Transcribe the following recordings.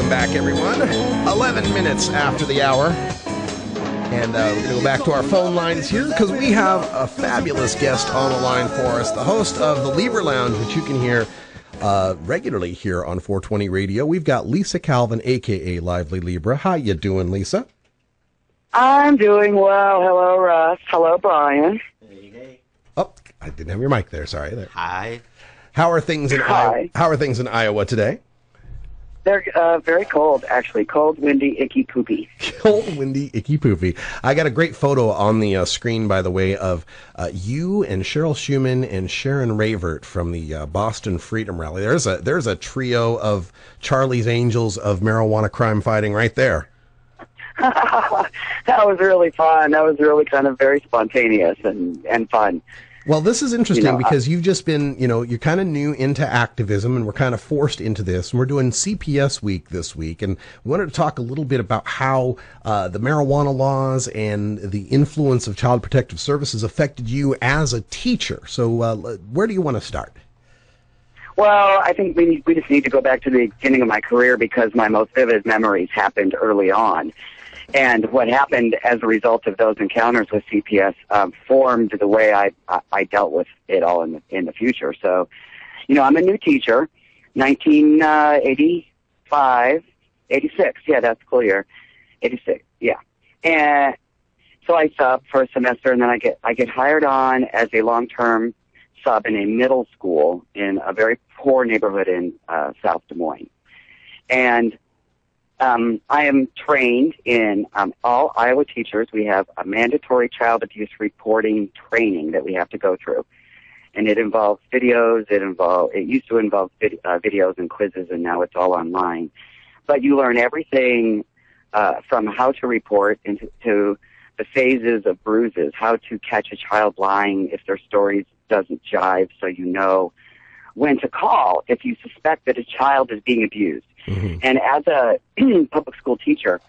Welcome back, everyone. 11 minutes after the hour. And uh, we're going to go back to our phone lines here because we have a fabulous guest on the line for us, the host of the Libra Lounge, which you can hear uh, regularly here on 420 Radio. We've got Lisa Calvin, aka Lively Libra. How you doing, Lisa? I'm doing well. Hello, Russ. Hello, Brian. Oh, I didn't have your mic there. Sorry. There. Hi. How are things in Hi. Iowa? How are things in Iowa today? They're uh, very cold, actually. Cold, windy, icky, poopy. Cold, windy, icky, poopy. I got a great photo on the uh, screen, by the way, of uh, you and Cheryl Shuman and Sharon Ravert from the uh, Boston Freedom Rally. There's a there's a trio of Charlie's Angels of marijuana crime fighting right there. that was really fun. That was really kind of very spontaneous and, and fun. Well, this is interesting You know, because you've just been, you know, you're kind of new into activism and we're kind of forced into this. And we're doing CPS week this week. And we wanted to talk a little bit about how uh, the marijuana laws and the influence of Child Protective Services affected you as a teacher. So, uh, where do you want to start? Well, I think we, we just need to go back to the beginning of my career because my most vivid memories happened early on. And what happened as a result of those encounters with CPS um, formed the way I, I, I dealt with it all in the, in the future. So, you know, I'm a new teacher, 1985, 86. Yeah, that's school year. 86. Yeah. And so I sub for a semester and then I get, I get hired on as a long-term sub in a middle school in a very poor neighborhood in uh, South Des Moines. And um, I am trained in um, all Iowa teachers. We have a mandatory child abuse reporting training that we have to go through, and it involves videos. It involve it used to involve vid- uh, videos and quizzes, and now it's all online. But you learn everything uh, from how to report into to the phases of bruises, how to catch a child lying if their story doesn't jive, so you know when to call if you suspect that a child is being abused. And as a public school teacher,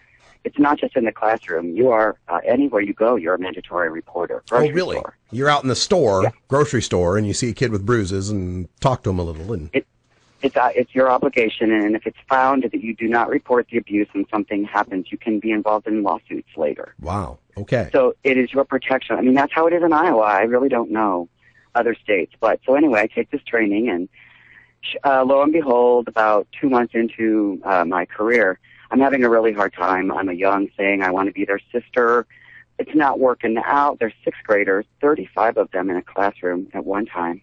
it's not just in the classroom. You are uh, anywhere you go. You're a mandatory reporter. Oh, really? store. You're out in the store, Yeah. grocery store, and you see a kid with bruises and talk to him a little. And It's uh, it's your obligation, and if it's found that you do not report the abuse and something happens, you can be involved in lawsuits later. wow, okay. So it is your protection. I mean, that's how it is in Iowa. I really don't know other states, but so anyway, I take this training, and uh, lo and behold, about two months into uh, my career, I'm having a really hard time. I'm a young thing. I want to be their sister. It's not working out. They're sixth graders, 35 of them in a classroom at one time,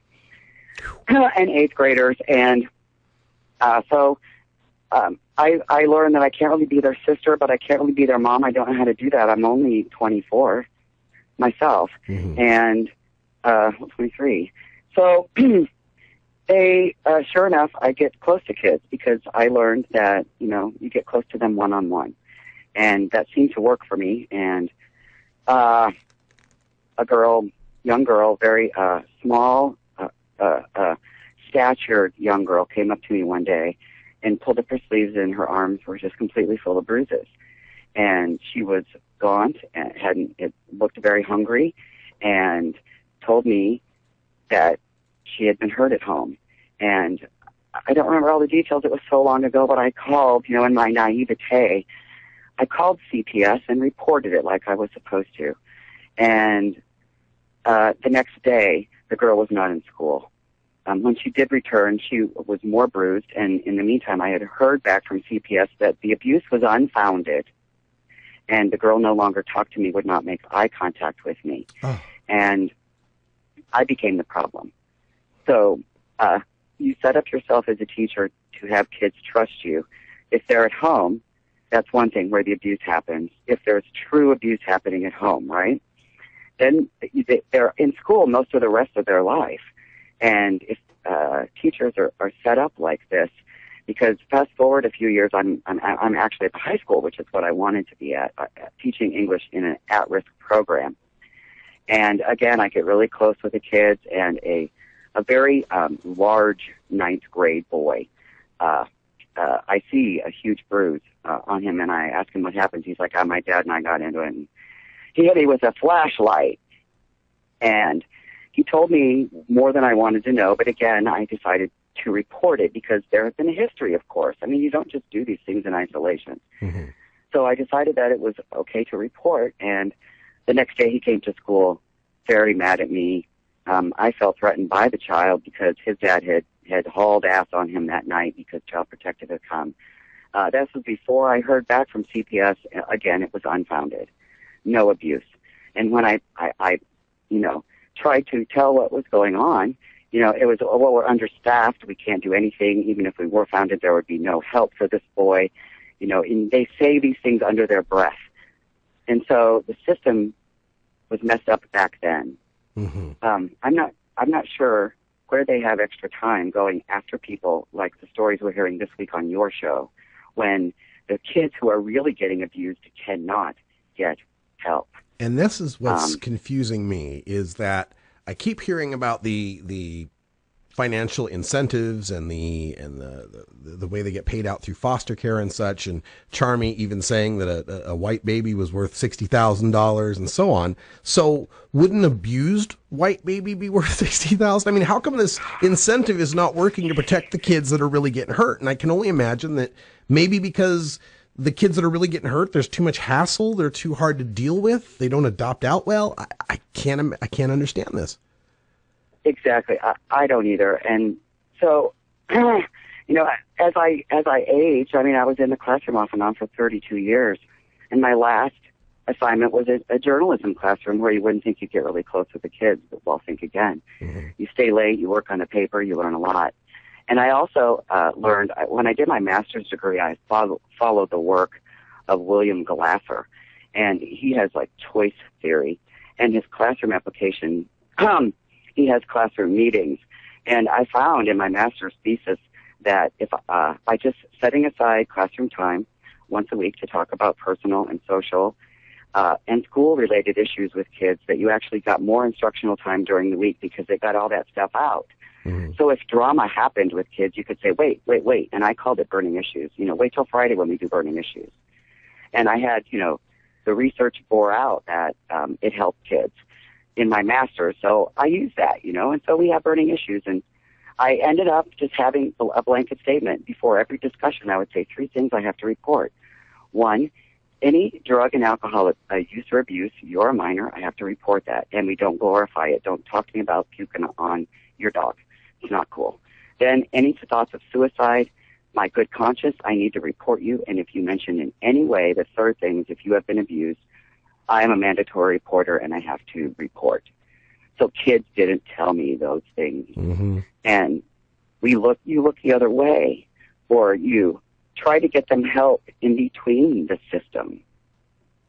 and eighth graders, and uh, so um, I I learned that I can't really be their sister, but I can't really be their mom. I don't know how to do that. I'm only 24 myself, and uh, 23. So they, uh, sure enough, I get close to kids because I learned that you know you get close to them one on one, and that seemed to work for me. And uh, a girl, young girl, very uh, small, uh, uh, uh, statured young girl, came up to me one day and pulled up her sleeves, and her arms were just completely full of bruises. And she was gaunt and hadn't it looked very hungry, and told me that she had been hurt at home. And I don't remember all the details. It was so long ago, but I called, you know, in my naivete, I called CPS and reported it like I was supposed to. And uh, the next day, the girl was not in school. Um, when she did return, she was more bruised, and in the meantime, I had heard back from CPS that the abuse was unfounded, and the girl no longer talked to me, would not make eye contact with me, Oh. and I became the problem. So uh, you set up yourself as a teacher to have kids trust you. If they're at home, that's one thing where the abuse happens. If there's true abuse happening at home, right? Then they- they're in school most of the rest of their life. And if uh, teachers are, are set up like this, because fast forward a few years, I'm, I'm I'm actually at the high school, which is what I wanted to be at, uh, teaching English in an at-risk program. And again, I get really close with the kids, and a a very um, large ninth grade boy. Uh, uh, I see a huge bruise uh, on him, and I ask him what happened. He's like, "Ah, my dad and I got into it." And he hit me with a flashlight, and he told me more than I wanted to know, but again, I decided to report it because there has been a history, of course. I mean, you don't just do these things in isolation. Mm-hmm. So I decided that it was okay to report, and the next day he came to school very mad at me. Um, I felt threatened by the child because his dad had had hauled ass on him that night because Child Protective had come. Uh, this was before I heard back from CPS. Again, it was unfounded, no abuse. And when I, I, I, you know, tried to tell what was going on, you know, it was, well, we're understaffed. We can't do anything. Even if we were founded, there would be no help for this boy. You know, and they say these things under their breath. And so the system was messed up back then. Mm-hmm. Um, I'm not, I'm not sure where they have extra time going after people like the stories we're hearing this week on your show, when the kids who are really getting abused cannot get help. And this is what's um, confusing me is that I keep hearing about the the financial incentives and the and the, the, way they get paid out through foster care and such and Charmy even saying that a, a white baby was worth sixty thousand dollars and so on. So wouldn't abused white baby be worth sixty thousand? I mean, how come this incentive is not working to protect the kids that are really getting hurt? And I can only imagine that maybe because the kids that are really getting hurt, there's too much hassle. They're too hard to deal with. They don't adopt out well. I, I can't. I can't understand this. Exactly. I, I don't either. And so, you know, as I as I age, I mean, I was in the classroom off and on for 32 years, and my last assignment was a, a journalism classroom where you wouldn't think you'd get really close with the kids, but well, think again. Mm-hmm. You stay late, you work on the paper, you learn a lot. And I also uh, learned when I did my master's degree, I follow, followed the work of William Glasser, and he has like choice theory, and his classroom application. Um, he has classroom meetings, and I found in my master's thesis that if uh, by just setting aside classroom time once a week to talk about personal and social uh, and school-related issues with kids, that you actually got more instructional time during the week because they got all that stuff out. Mm-hmm. So if drama happened with kids, you could say, wait, wait, wait. And I called it burning issues. You know, wait till Friday when we do burning issues. And I had, you know, the research bore out that um, it helped kids in my master's. So I used that, you know, and so we have burning issues. And I ended up just having a blanket statement before every discussion. I would say three things I have to report. One, any drug and alcohol uh, use or abuse, you're a minor, I have to report that. And we don't glorify it. Don't talk to me about puking on your dog. It's not cool. Then any thoughts of suicide, my good conscience, I need to report you. And if you mention in any way, the third thing is if you have been abused, I am a mandatory reporter and I have to report. So kids didn't tell me those things. Mm-hmm. And we look, you look the other way or you try to get them help in between the system.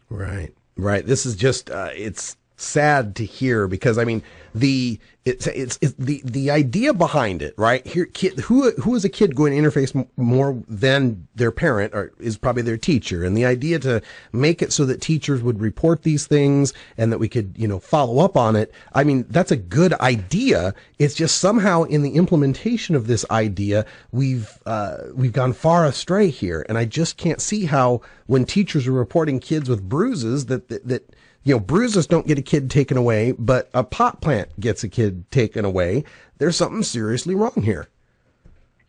Right. Right. This is just, uh, it's sad to hear because I mean the it's it's, it's the the idea behind it right? Here kid who who is a kid going to interface more than their parent or is probably their teacher? And the idea to make it so that teachers would report these things and that we could you know follow up on it I mean that's a good idea. It's just somehow in the implementation of this idea we've uh, we've gone far astray here. And I just can't see how when teachers are reporting kids with bruises that that, that you know, bruises don't get a kid taken away, but a pot plant gets a kid taken away. There's something seriously wrong here.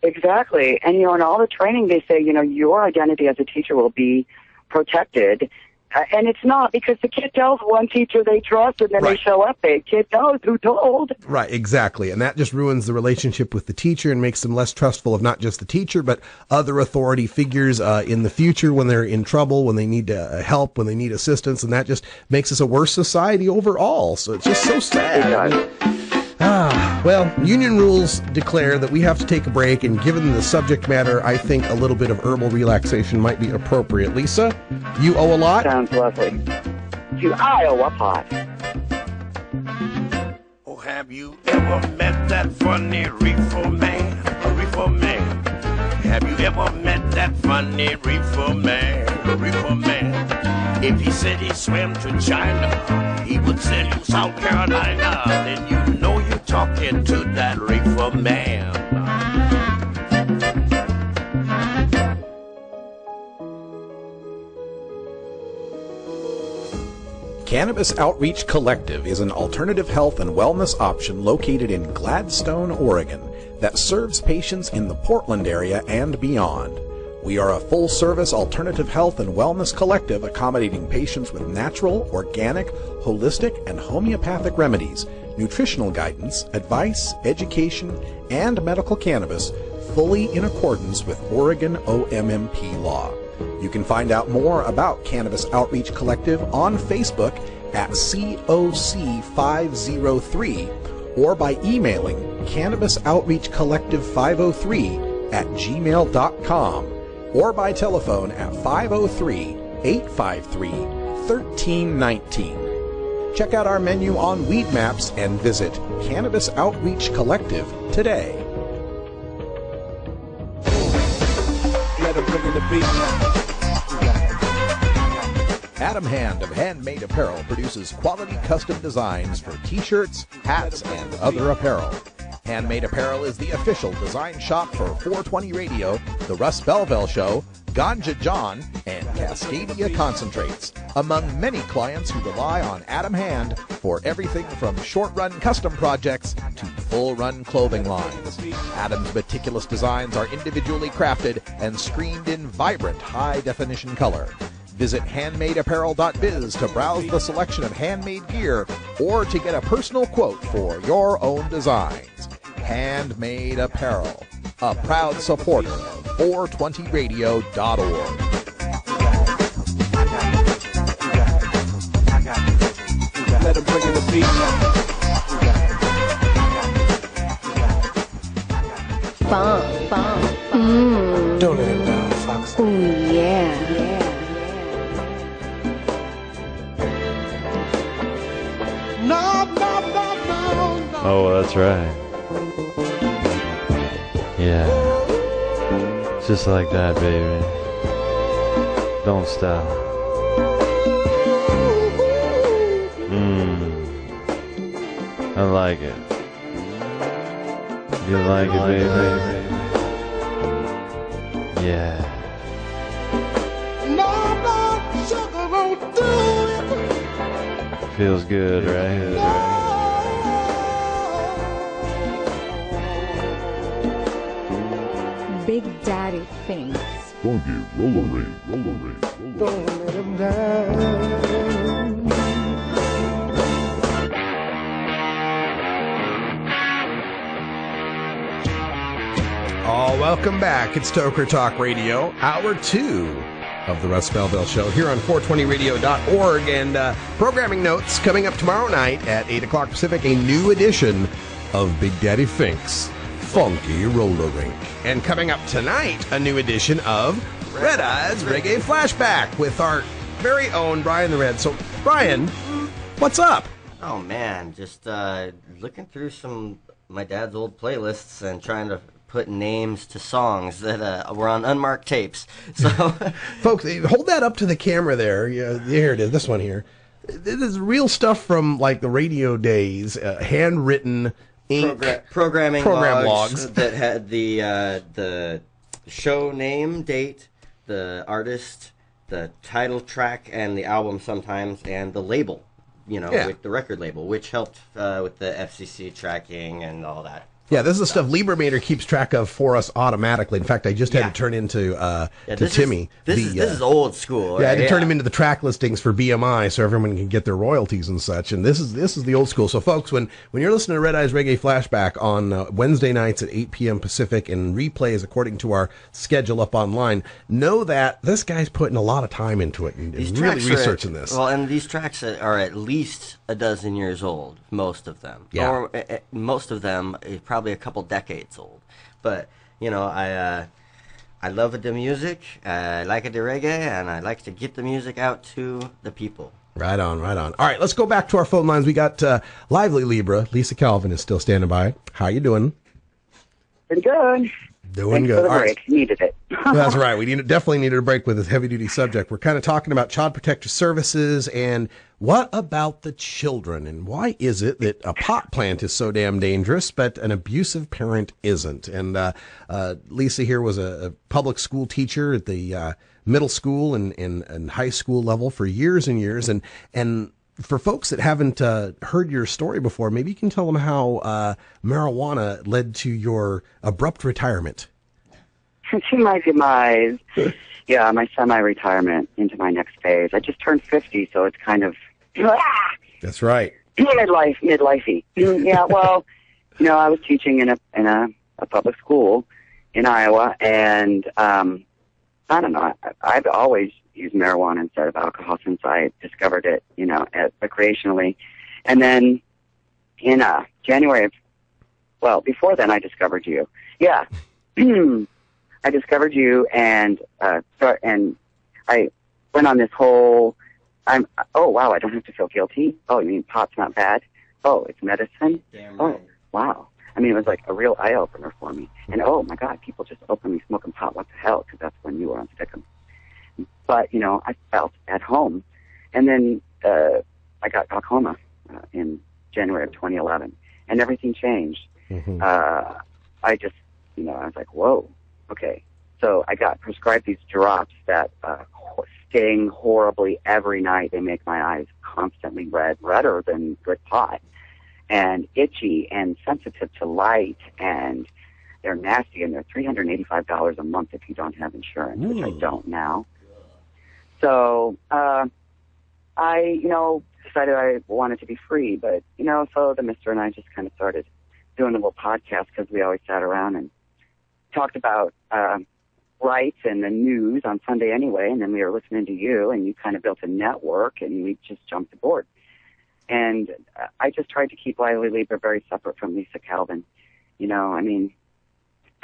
Exactly. And, you know, in all the training, they say, you know, your identity as a teacher will be protected and it's not because the kid tells one teacher they trust and then right. they show up. The kid knows who told. Right, exactly. And that just ruins the relationship with the teacher and makes them less trustful of not just the teacher, but other authority figures uh, in the future when they're in trouble, when they need uh, help, when they need assistance. And that just makes us a worse society overall. So it's just so sad. Ah, well, union rules declare that we have to take a break, and given the subject matter, I think a little bit of herbal relaxation might be appropriate. Lisa, you owe a lot. Sounds lovely. To Iowa pot. Oh, have you ever met that funny reefer man? A reefer man. Have you ever met that funny reefer man? A reefer man. If he said he swam to China, he would sell you South Carolina. Then you know you're talking to that reefer man. Cannabis Outreach Collective is an alternative health and wellness option located in Gladstone, Oregon that serves patients in the Portland area and beyond. We are a full service alternative health and wellness collective accommodating patients with natural, organic, holistic, and homeopathic remedies, nutritional guidance, advice, education, and medical cannabis fully in accordance with Oregon OMMP law. You can find out more about Cannabis Outreach Collective on Facebook at COC503 or by emailing Cannabis Outreach Collective 503 at gmail.com or by telephone at 503 853 1319. Check out our menu on Weed Maps and visit Cannabis Outreach Collective today. Adam Hand of Handmade Apparel produces quality custom designs for t-shirts, hats, and other apparel. Handmade Apparel is the official design shop for 420 Radio, The Russ Belville Show, Ganja John, and Cascadia Concentrates, among many clients who rely on Adam Hand for everything from short-run custom projects to full-run clothing lines. Adam's meticulous designs are individually crafted and screened in vibrant high-definition color. Visit handmadeapparel.biz to browse the selection of handmade gear or to get a personal quote for your own designs. Handmade Apparel, a proud supporter 420radio.org. Let him bring in the beat. Just like that, baby. Don't stop. Mmm. I like it. You like it, baby? Yeah. No, no, sugar won't do it. Feels good, right? Daddy thinks. Funky roller ring, roller ring, roller Don't let him down. Oh, welcome back. It's Toker Talk Radio, hour two of the Russ Belville Show here on 420radio.org. And uh, programming notes coming up tomorrow night at 8 o'clock Pacific, a new edition of Big Daddy Fink's Funky Roller Rink. And coming up tonight, a new edition of Red Eyes Reggae Flashback with our very own Brian the Red. So, Brian, what's up? Oh man, just uh, looking through some my dad's old playlists and trying to put names to songs that uh, were on unmarked tapes. So Folks, eh, hold that up to the camera there. Yeah, here it is. This one here. This is real stuff from like the radio days, uh, handwritten ink. Progra- programming Program logs, logs. that had the uh, the show name, date, the artist, the title track, and the album sometimes, and the label. You know, Yeah. with the record label, which helped uh, with the FCC tracking and all that. Yeah, this is the stuff Libremator keeps track of for us automatically. In fact, I just had Yeah. to turn into uh, Yeah, to this Timmy. Is, this, the, is, this uh, is old school. Yeah, I had right? to turn him into the track listings for BMI so everyone can get their royalties and such. And this is this is the old school. So, folks, when when you're listening to Red Eyes Reggae Flashback on uh, Wednesday nights at 8 p.m. Pacific and replays according to our schedule up online, know that this guy's putting a lot of time into it and, and really researching this. Well, and these tracks are at least a dozen years old, most of them. Yeah. Or uh, uh, most of them is probably a couple decades old. But you know, I uh, I love the music. I like the reggae, and I like to get the music out to the people. Right on, right on. All right, let's go back to our phone lines. We got uh, Lively Libra. Lisa Calvin is still standing by. How you doing? Pretty good. Doing Thanks good. for the All right. break. Needed it. That's right. We need, definitely needed a break with this heavy duty subject. We're kind of talking about child protective services and what about the children and why is it that a pot plant is so damn dangerous, but an abusive parent isn't? And uh, uh, Lisa here was a, a public school teacher at the uh, middle school and, and, and high school level for years and years, and and for folks that haven't uh, heard your story before, maybe you can tell them how uh, marijuana led to your abrupt retirement. to my demise. yeah, my semi-retirement into my next phase. I just turned 50, so it's kind of That's right. midlife, midlifey. yeah, well, you know, I was teaching in a in a, a public school in Iowa, and um, I don't know. I, I've always used marijuana instead of alcohol since I discovered it, you know, at, recreationally, and then in uh, January of well, before then, I discovered you. Yeah, I discovered you, and uh, start, and I went on this whole. I'm. Oh wow, I don't have to feel guilty. Oh, you mean pot's not bad? Oh, it's medicine. Damn right. oh wow. I mean, it was like a real eye opener for me. And oh my God, people just openly smoking pot. What the hell? Because that's when you were on Stickum. But you know, I felt at home, and then uh, I got glaucoma uh, in January of 2011, and everything changed. Uh, I just, you know, I was like, whoa, okay. So I got prescribed these drops that uh, sting horribly every night. They make my eyes constantly red, redder than good pot, and itchy and sensitive to light, and they're nasty, and they're three hundred and eighty-five dollars a month if you don't have insurance, which I don't now. So uh, I, you know, decided I wanted to be free, but you know, so the Mister and I just kind of started doing a little podcast because we always sat around and talked about uh, rights and the news on Sunday anyway, and then we were listening to you, and you kind of built a network, and we just jumped aboard. And uh, I just tried to keep Lively Libra very separate from Lisa Calvin. You know, I mean,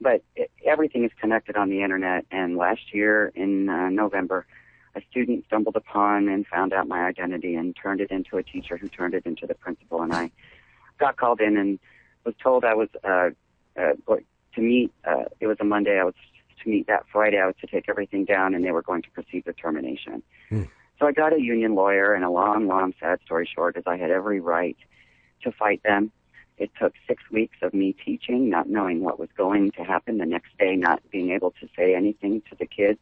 but it, everything is connected on the internet. And last year in uh, November, a student stumbled upon and found out my identity and turned it into a teacher who turned it into the principal. And I got called in and was told I was uh, uh, to meet. Uh, it was a Monday. I was to meet that Friday. I was to take everything down, and they were going to proceed with termination. So I got a union lawyer, and a long, long, sad story short is I had every right to fight them. It took six weeks of me teaching, not knowing what was going to happen the next day, not being able to say anything to the kids,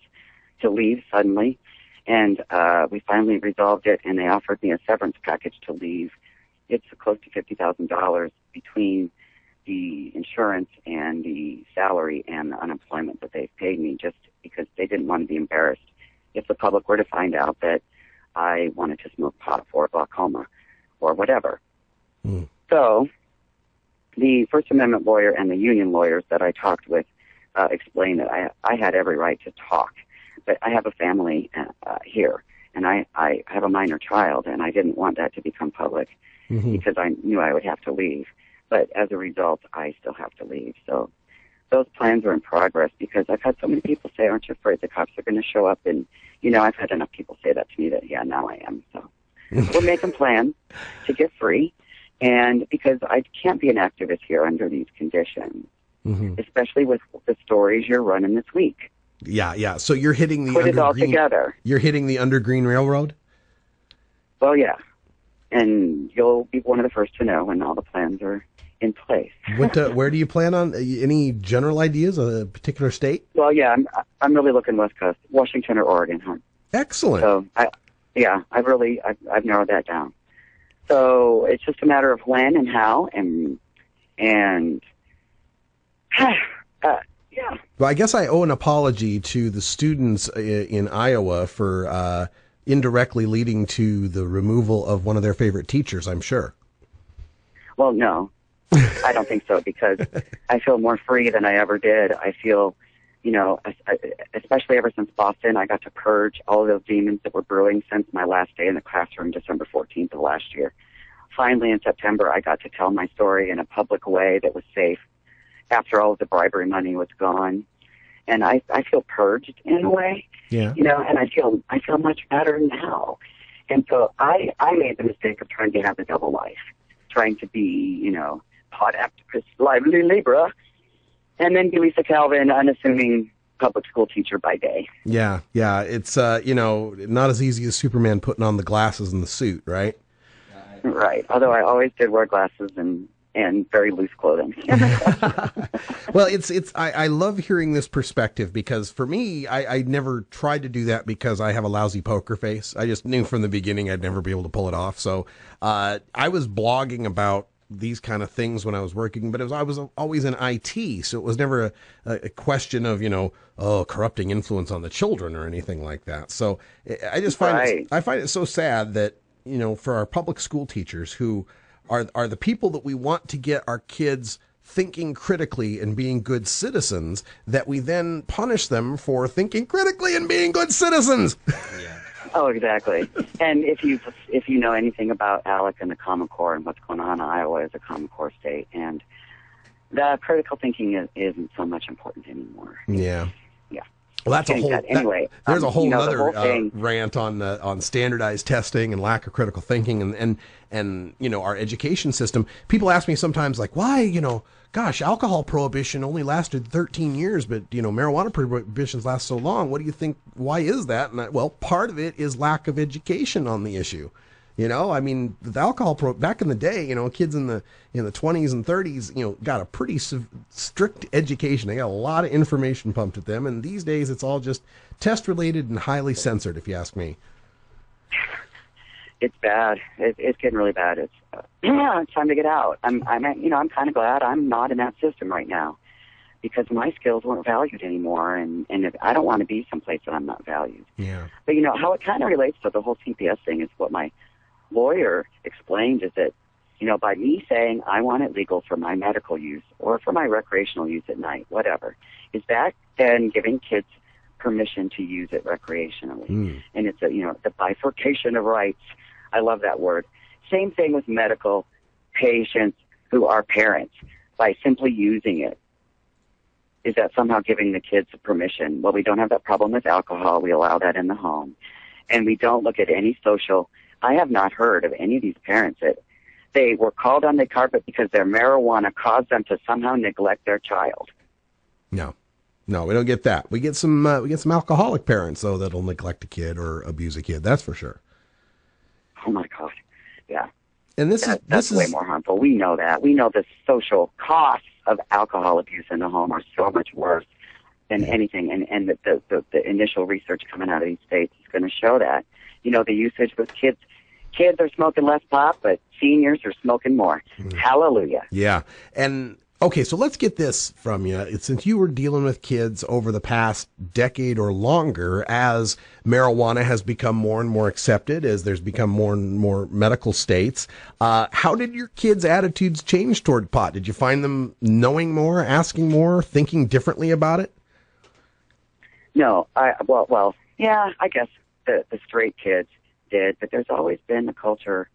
to leave suddenly. And uh, we finally resolved it, and they offered me a severance package to leave. It's close to fifty thousand dollars between the insurance and the salary and the unemployment that they've paid me, just because they didn't want to be embarrassed if the public were to find out that I wanted to smoke pot for glaucoma or whatever. So the First Amendment lawyer and the union lawyers that I talked with uh, explained that I, I had every right to talk, but I have a family uh, uh, here, and I, I have a minor child, and I didn't want that to become public because I knew I would have to leave. But as a result, I still have to leave. So those plans are in progress because I've had so many people say, "Aren't you afraid the cops are going to show up?" And you know, I've had enough people say that to me that yeah, now I am. So we're making plans to get free, and because I can't be an activist here under these conditions, mm-hmm. especially with the stories you're running this week. Yeah, yeah. So you're hitting the Put it all Undergreen- together. You're hitting the Undergreen Railroad. Well, yeah, and you'll be one of the first to know when all the plans are in place. What? Where do you plan on? Any general ideas? A particular state? Well, yeah, I'm I'm really looking West Coast, Washington or Oregon, huh? Excellent. So I, yeah, I've really I've, I've narrowed that down. So it's just a matter of when and how and and uh, yeah. Well, I guess I owe an apology to the students in Iowa for uh, indirectly leading to the removal of one of their favorite teachers. I'm sure. Well, no, I don't think so because I feel more free than I ever did. I feel, you know, es- especially ever since Boston, I got to purge all of those demons that were brewing since my last day in the classroom, December 14th of last year. Finally, in September, I got to tell my story in a public way that was safe after all of the bribery money was gone. And I, I feel purged in a way Yeah. you know, and I feel I feel much better now. And so I I made the mistake of trying to have a double life, trying to be you know pot activist, lively Libra, and then be Lisa Calvin, unassuming public school teacher by day. Yeah, yeah. It's uh, you know, not as easy as Superman putting on the glasses and the suit, right? Right. Although I always did wear glasses and and very loose clothing. well, it's it's I, I love hearing this perspective because for me, I, I never tried to do that because I have a lousy poker face. I just knew from the beginning I'd never be able to pull it off. So uh, I was blogging about these kind of things when I was working, but it was I was always in IT, so it was never a, a question of you know oh corrupting influence on the children or anything like that. So eh, I just find Right. it, I find it so sad that you know for our public school teachers who are are the people that we want to get our kids thinking critically and being good citizens that we then punish them for thinking critically and being good citizens. Oh, exactly. and if you if you know anything about ALEC and the Common Core and what's going on in Iowa as a Common Core state, and the critical thinking is, isn't so much important anymore. Yeah. Well, that's a whole. that- anyway, that- there's um, a whole you know, other whole uh, rant on uh, on standardized testing and lack of critical thinking and and and you know our education system. People ask me sometimes like, why you know, gosh, alcohol prohibition only lasted 13 years, but you know, marijuana prohibitions last so long. What do you think? Why is that? And I, well, part of it is lack of education on the issue. You know, I mean, the alcohol pro back in the day, you know, kids in the in the 20s and 30s, you know, got a pretty strict education. They got a lot of information pumped at them, and these days it's all just test related and highly censored, if you ask me. It's bad. It, it's getting really bad. It's uh, yeah, it's time to get out. I'm I'm you know I'm kind of glad I'm not in that system right now because my skills weren't valued anymore, and and if, I don't want to be someplace that I'm not valued. Yeah. But you know how it kind of relates to the whole CPS thing is what my lawyer explained is that you know by me saying I want it legal for my medical use or for my recreational use at night, whatever, is that then giving kids permission to use it recreationally? Hmm. And it's a you know the bifurcation of rights. I love that word. Same thing with medical patients who are parents by simply using it is that somehow giving the kids permission? Well, we don't have that problem with alcohol. We allow that in the home. And we don't look at any social. I have not heard of any of these parents that they were called on the carpet because their marijuana caused them to somehow neglect their child. No, no, we don't get that. We get some uh, we get some alcoholic parents though that'll neglect a kid or abuse a kid. That's for sure. Oh my God. Yeah. And this That- is that's this way is more harmful. We know that. We know the social costs of alcohol abuse in the home are so much worse than anything. And, and the, the, the, the initial research coming out of these states is going to show that. You know, the usage with kids, kids are smoking less pot, but seniors are smoking more. Mm. Hallelujah. Yeah. And okay, so let's get this from you. Since you were dealing with kids over the past decade or longer, as marijuana has become more and more accepted, as there's become more and more medical states, uh, how did your kids' attitudes change toward pot? Did you find them knowing more, asking more, thinking differently about it? No, I well, well, yeah, I guess the the straight kids did, but there's always been a culture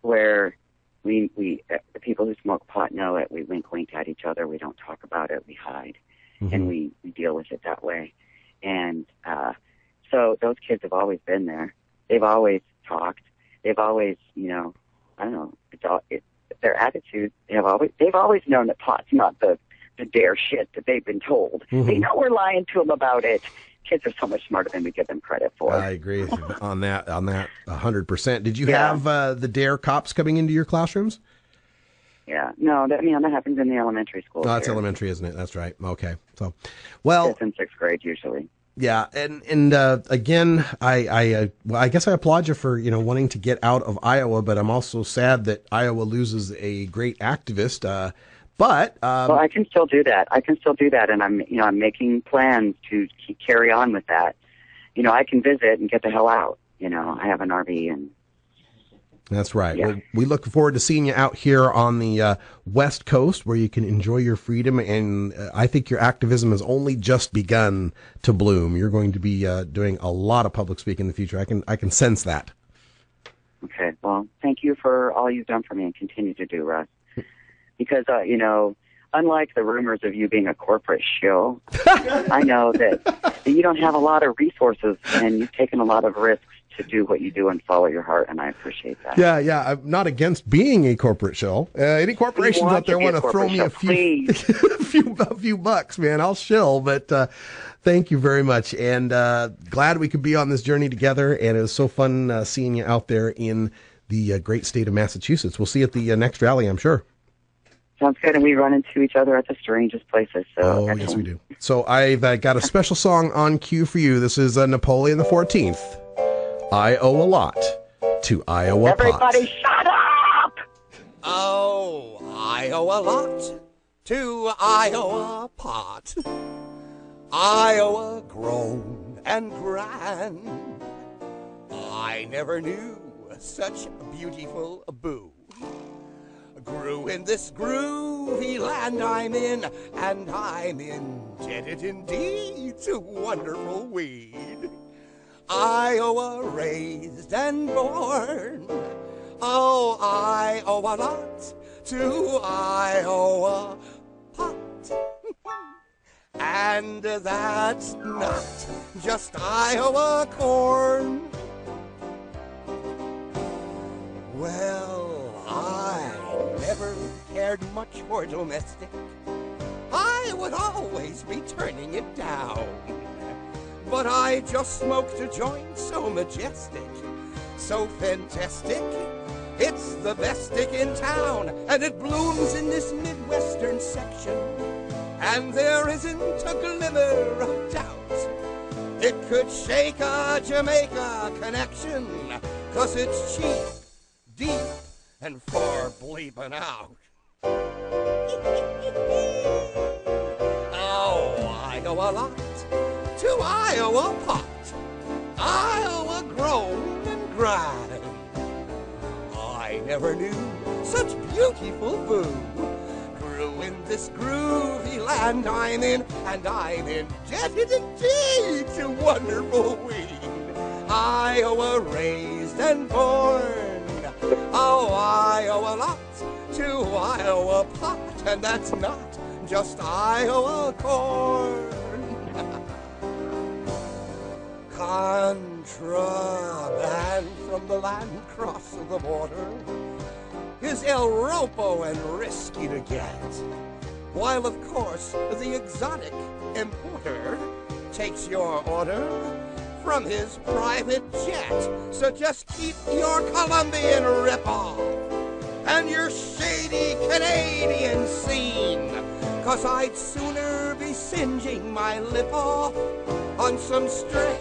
where we we uh, the people who smoke pot know it. We wink wink at each other. We don't talk about it. We hide, and we we deal with it that way. And uh, so those kids have always been there. They've always talked. They've always, you know, I don't know. It's all it, their attitude. They have always they've always known that pot's not the the dare shit that they've been told. They know we're lying to them about it. Kids are so much smarter than we give them credit for. I agree on that. On that, hundred percent. Did you Yeah. have uh, the Dare cops coming into your classrooms? yeah, no, that you know that happens in the elementary school. Oh, that's here. elementary, isn't it? That's right. Okay. So, well, Fifth and sixth grade usually. Yeah, and and uh, again, I I uh, well, I guess I applaud you for you know wanting to get out of Iowa, but I'm also sad that Iowa loses a great activist. Uh, but um, well, I can still do that. I can still do that, and I'm you know I'm making plans to keep, carry on with that. You know, I can visit and get the hell out. You know, I have an RV and that's right. Yeah. Well, we look forward to seeing you out here on the uh, West Coast, where you can enjoy your freedom. And uh, I think your activism has only just begun to bloom. You're going to be uh, doing a lot of public speaking in the future. I can I can sense that. Okay. Well, thank you for all you've done for me and continue to do, Russ. Because, uh, you know, unlike the rumors of you being a corporate shill, I know that, that you don't have a lot of resources and you've taken a lot of risks to do what you do and follow your heart, and I appreciate that. Yeah, yeah. I'm not against being a corporate shell. Uh, any corporations out there to be a want to throw me a few, a few, a few bucks, man, I'll shill. But uh, thank you very much, and uh, glad we could be on this journey together. And it was so fun uh, seeing you out there in the uh, great state of Massachusetts. We'll see you at the uh, next rally, I'm sure. Sounds good. And we run into each other at the strangest places. So Oh, yes, we do. So I've uh, got a special song on cue for you. This is uh, Napoleon the 14th. I owe a lot to Iowa Everybody, Pot. shut up! Oh, I owe a lot to Iowa pot. Iowa grown and grand. I never knew such beautiful boo. Grew in this groovy land I'm in, and I'm indebted indeed to wonderful weed. Iowa raised and born. Oh, I owe a lot to Iowa pot. and that's not just Iowa corn. Well, never cared much for domestic. I would always be turning it down. But I just smoked a joint so majestic, so fantastic. It's the best stick in town, and it blooms in this Midwestern section. And there isn't a glimmer of doubt it could shake a Jamaica connection, cause it's cheap, deep, and far bleeping out. oh, I owe a lot to Iowa pot, Iowa grown and grind. I never knew such beautiful food grew in this groovy land I'm in, and I'm indebted indeed to wonderful weed. Iowa raised and born. I a lot to Iowa pot, and that's not just Iowa corn. Contraband from the land cross of the border is El Ropo and risky to get. While, of course, the exotic importer takes your order from his private jet. So just keep your Colombian ripoff and your shady Canadian scene. Cause I'd sooner be singeing my lip off on some straight,